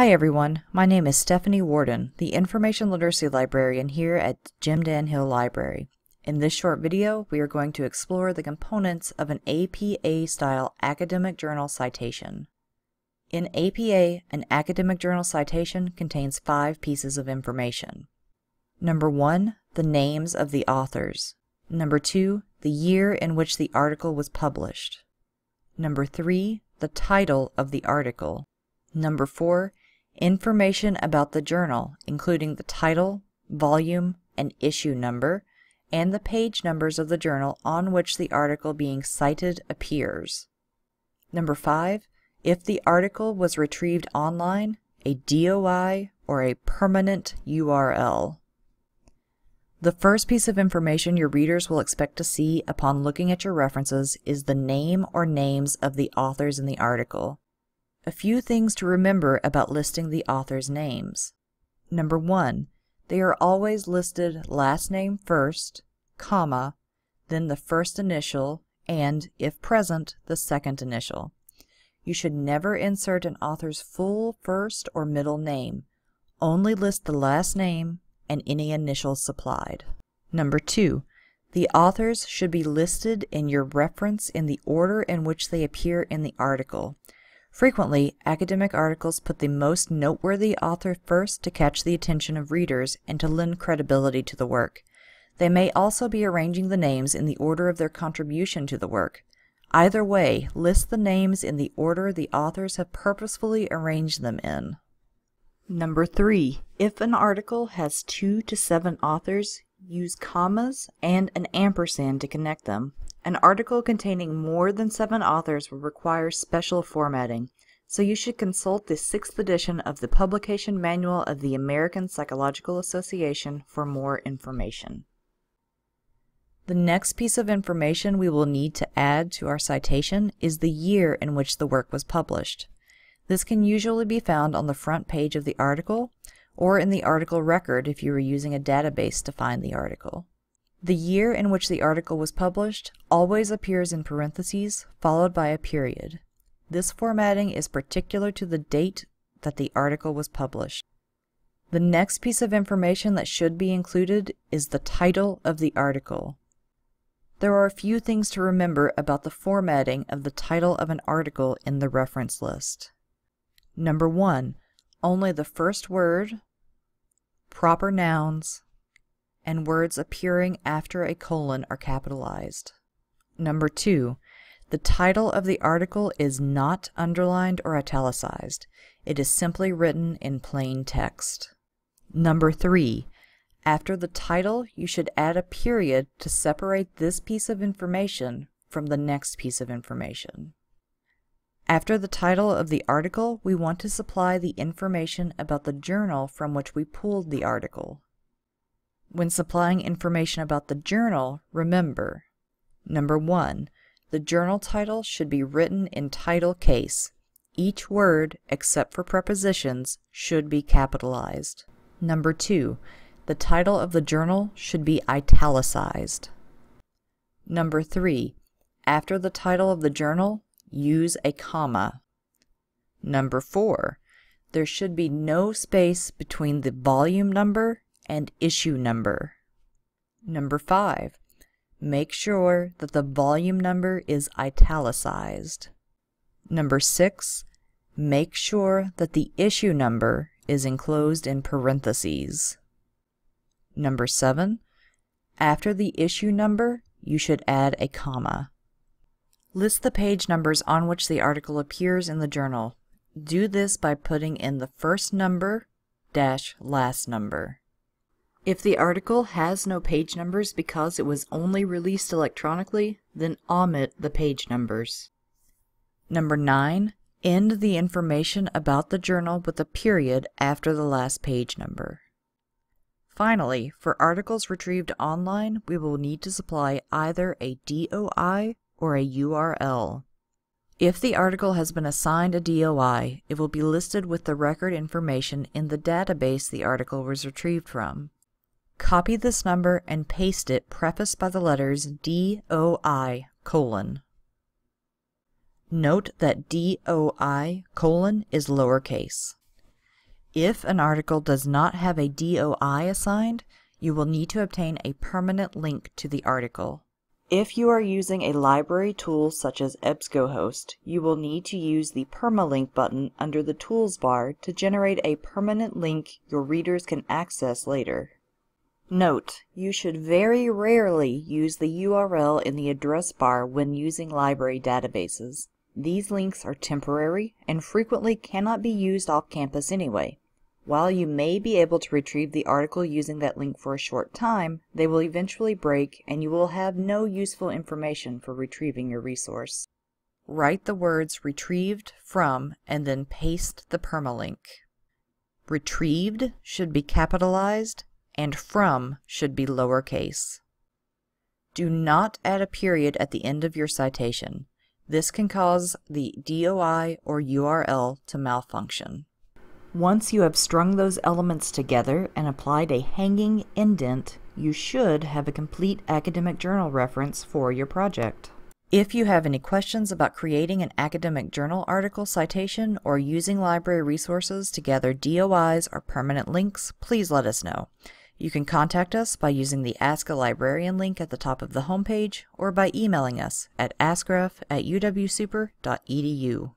Hi everyone, my name is Stephanie Warden, the Information Literacy Librarian here at Jim Dan Hill Library. In this short video, we are going to explore the components of an APA-style academic journal citation. In APA, an academic journal citation contains five pieces of information. Number one, the names of the authors. Number two, the year in which the article was published. Number three, the title of the article. Number four, information about the journal, including the title, volume, and issue number, and the page numbers of the journal on which the article being cited appears. Number five, if the article was retrieved online, a DOI or a permanent URL. The first piece of information your readers will expect to see upon looking at your references is the name or names of the authors in the article. A few things to remember about listing the author's names. Number one, they are always listed last name first, comma, then the first initial, and, if present, the second initial. You should never insert an author's full first or middle name. Only list the last name and any initials supplied. Number two, the authors should be listed in your reference in the order in which they appear in the article. Frequently, academic articles put the most noteworthy author first to catch the attention of readers and to lend credibility to the work. They may also be arranging the names in the order of their contribution to the work. Either way, list the names in the order the authors have purposefully arranged them in. Number three, if an article has two to seven authors, use commas and an ampersand to connect them. An article containing more than seven authors will require special formatting, so you should consult the sixth edition of the Publication Manual of the American Psychological Association for more information. The next piece of information we will need to add to our citation is the year in which the work was published. This can usually be found on the front page of the article or in the article record if you are using a database to find the article. The year in which the article was published always appears in parentheses followed by a period. This formatting is particular to the date that the article was published. The next piece of information that should be included is the title of the article. There are a few things to remember about the formatting of the title of an article in the reference list. Number one, only the first word, proper nouns, and words appearing after a colon are capitalized. Number two, the title of the article is not underlined or italicized. It is simply written in plain text. Number three, after the title, you should add a period to separate this piece of information from the next piece of information. After the title of the article, we want to supply the information about the journal from which we pulled the article. When supplying information about the journal, remember, number one, the journal title should be written in title case. Each word, except for prepositions, should be capitalized. Number two, the title of the journal should be italicized. Number three, after the title of the journal, use a comma. Number four, there should be no space between the volume number and issue number. Number five, make sure that the volume number is italicized. Number six, make sure that the issue number is enclosed in parentheses. Number seven, after the issue number, you should add a comma. List the page numbers on which the article appears in the journal. Do this by putting in the first number dash last number. If the article has no page numbers because it was only released electronically, then omit the page numbers. Number 9. End the information about the journal with a period after the last page number. Finally, for articles retrieved online, we will need to supply either a DOI or a URL. If the article has been assigned a DOI, it will be listed with the record information in the database the article was retrieved from. Copy this number and paste it prefaced by the letters DOI colon. Note that DOI colon is lowercase. If an article does not have a DOI assigned, you will need to obtain a permanent link to the article. If you are using a library tool such as EBSCOhost, you will need to use the permalink button under the tools bar to generate a permanent link your readers can access later. Note, you should very rarely use the URL in the address bar when using library databases. These links are temporary and frequently cannot be used off campus anyway. While you may be able to retrieve the article using that link for a short time, they will eventually break and you will have no useful information for retrieving your resource. Write the words retrieved from and then paste the permalink. Retrieved should be capitalized and from should be lowercase. Do not add a period at the end of your citation. This can cause the DOI or URL to malfunction. Once you have strung those elements together and applied a hanging indent, you should have a complete academic journal reference for your project. If you have any questions about creating an academic journal article citation or using library resources to gather DOIs or permanent links, please let us know. You can contact us by using the Ask a Librarian link at the top of the homepage or by emailing us at askref at uwsuper.edu.